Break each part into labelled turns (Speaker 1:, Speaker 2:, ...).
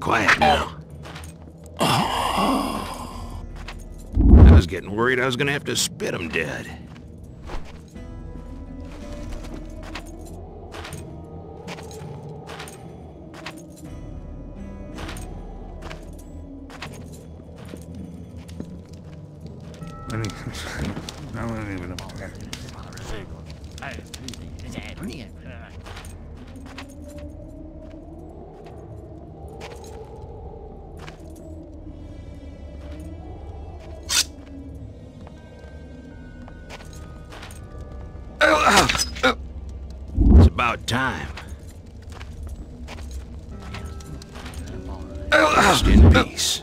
Speaker 1: Quiet now. I was getting worried I was gonna have to spit him dead.
Speaker 2: I know.
Speaker 1: It's about time. Rest in peace.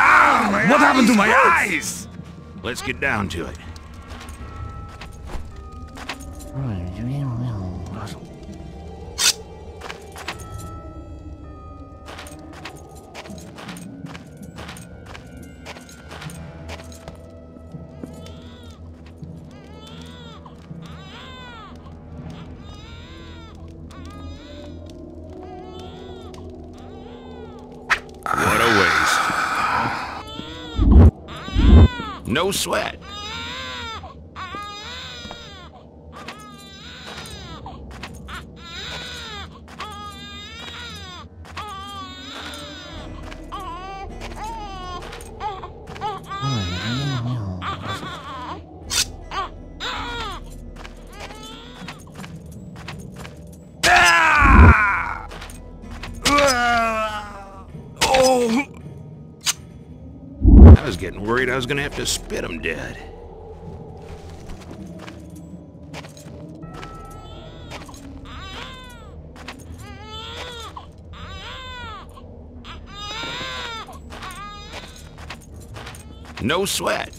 Speaker 2: Ah, what happened to my eyes?
Speaker 1: Let's get down to it. What No sweat. Getting worried I was gonna have to spit him dead. No sweat.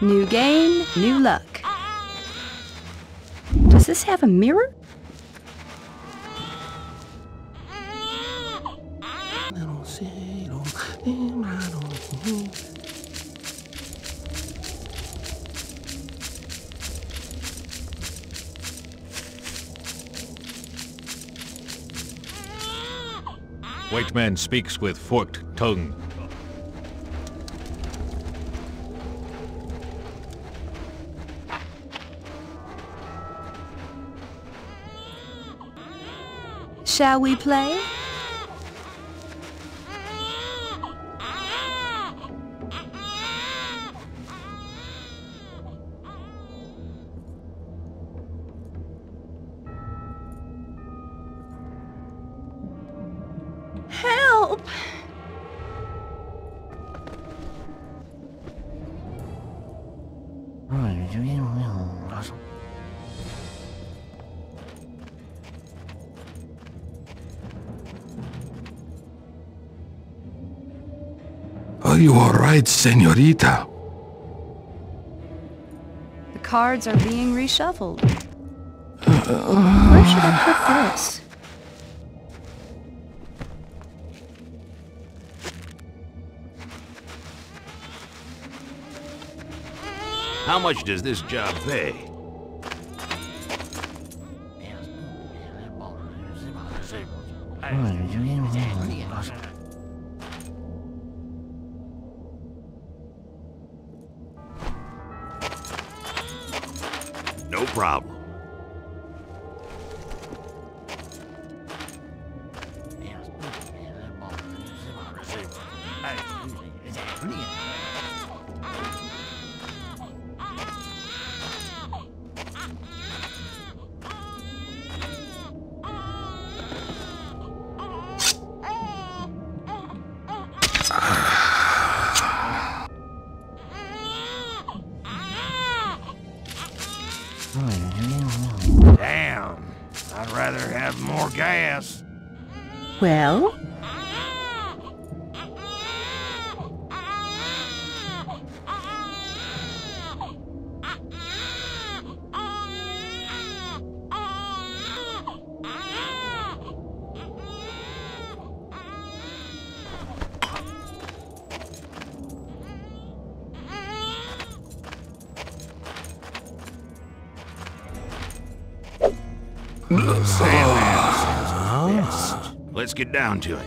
Speaker 3: New game, new luck. Does this have a mirror?
Speaker 4: White man speaks with forked tongue.
Speaker 3: Shall we play? Help!
Speaker 5: You are you all right, senorita?
Speaker 3: The cards are being reshuffled. Where should I put this?
Speaker 1: How much does this job pay? No problem.
Speaker 2: Rather have more gas.
Speaker 3: Well,
Speaker 1: Let's get down to it.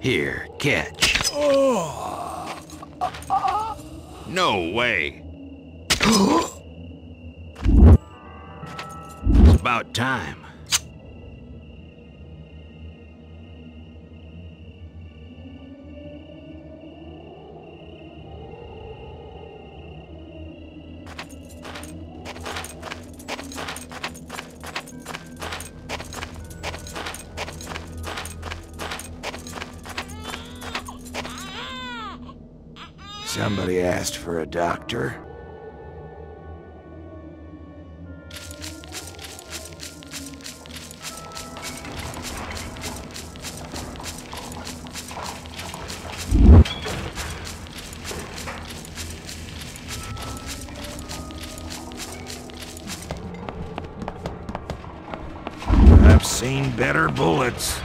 Speaker 1: Here, catch. No way. it's about time.
Speaker 2: Somebody asked for a doctor. I've seen better bullets.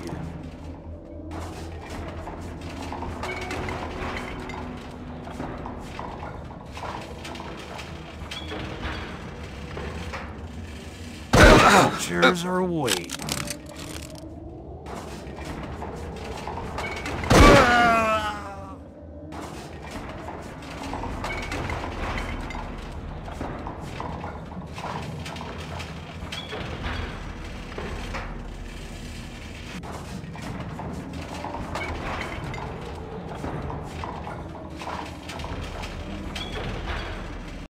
Speaker 2: Miss. Vultures are waiting.